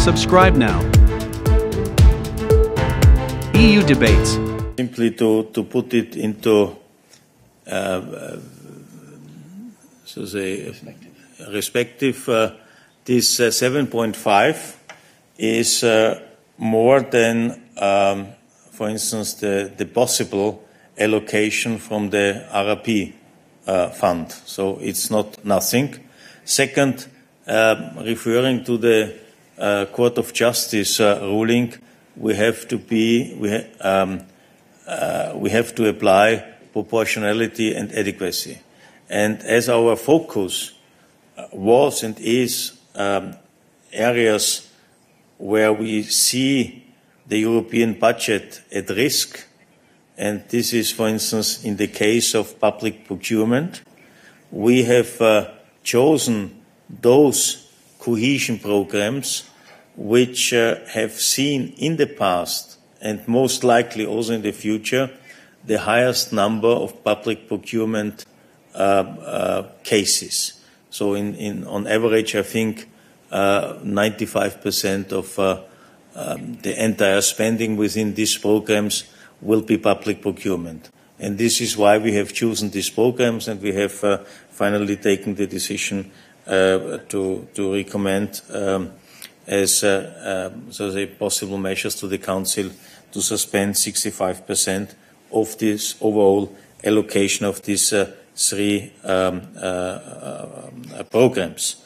Subscribe now. EU debates. Simply to, to put it into, uh, uh, so say, respective, uh, this uh, 7.5 is uh, more than, um, for instance, the, the possible allocation from the RRP uh, fund. So it's not nothing. Second, referring to the Court of Justice uh, ruling, we have to be we, ha- um, uh, we have to apply proportionality and adequacy. And as our focus uh, was and is um, areas where we see the European budget at risk, and this is, for instance, in the case of public procurement, we have uh, chosen those cohesion programs which uh, have seen in the past and most likely also in the future the highest number of public procurement uh, uh, cases. So, on average, I think uh, 95% of um, the entire spending within these programs will be public procurement. And this is why we have chosen these programs and we have finally taken the decision to, to recommend um, as so say possible measures to the Council to suspend 65% of this overall allocation of these uh, three um, uh, uh, programs.